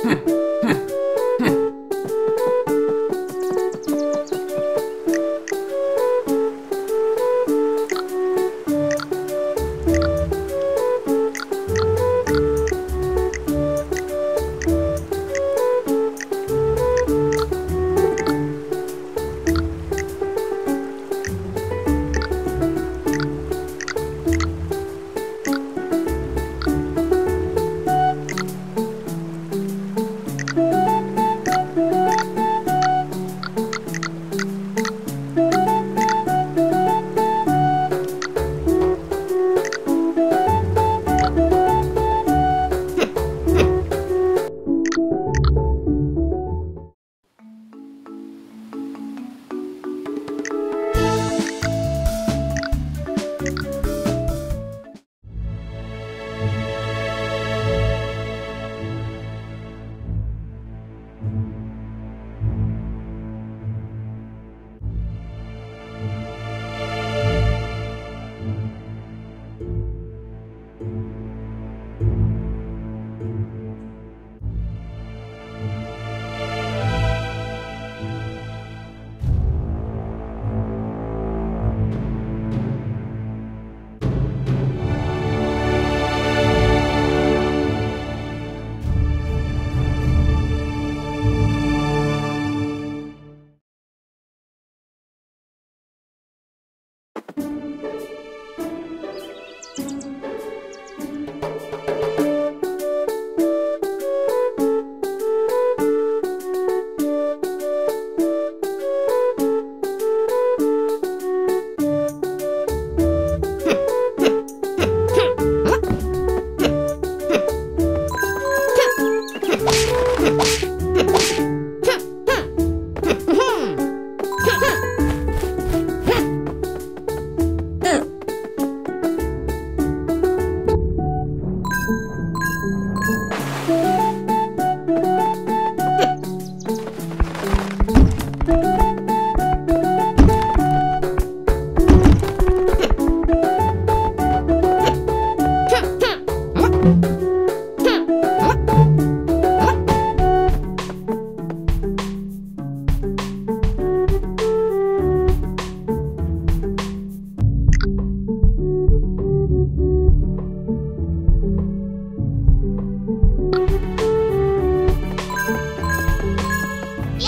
Hmm.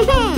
Hmm.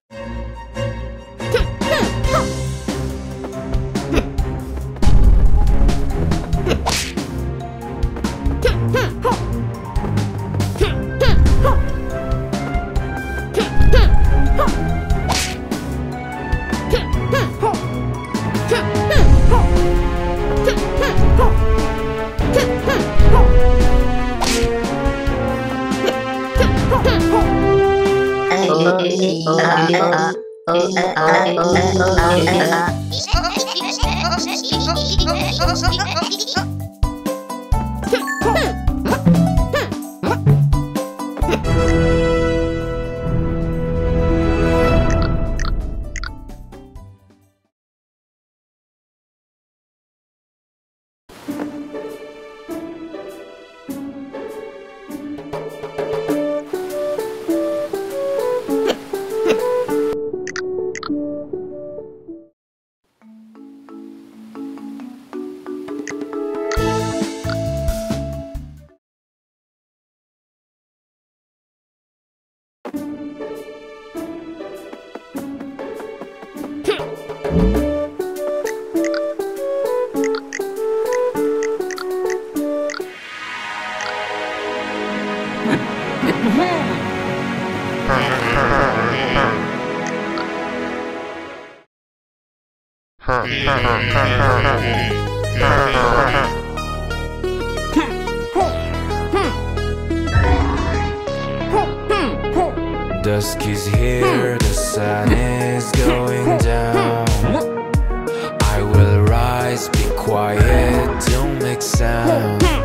Hmm. Dusk is here, the sun is going down. I will rise, be quiet, don't make sound.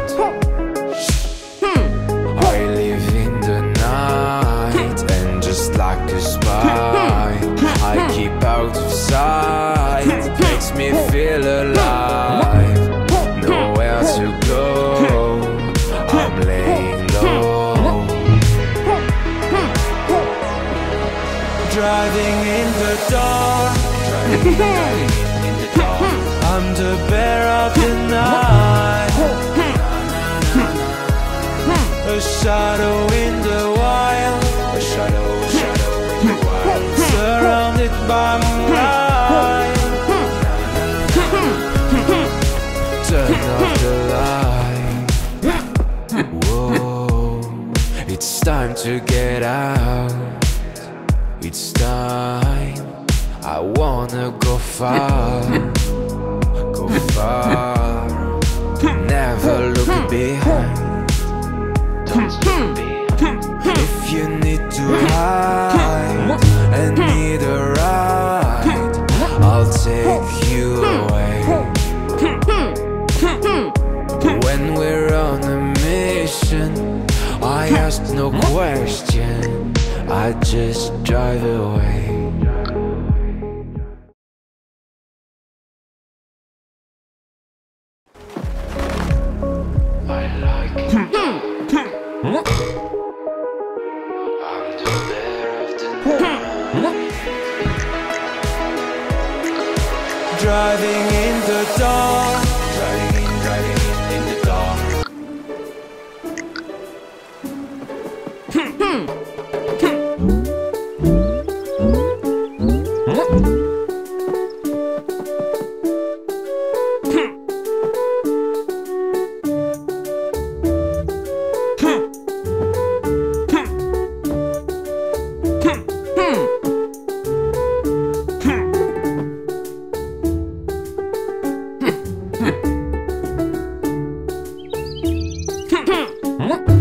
Nowhere to go. I'm laying low. Driving in the dark. I'm the of the night. A shadow in the wild, a shadow, shadow in the wild. Surrounded by to get out. It's time. I wanna go far, go far. Never look behind. Don't look behind. If you need to hide and need I ask no question, I just drive away. I like it. I'm the bear of the night. Driving in the dark. Huh?